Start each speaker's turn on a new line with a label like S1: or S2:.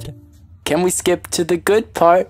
S1: good. Can we skip to the good part?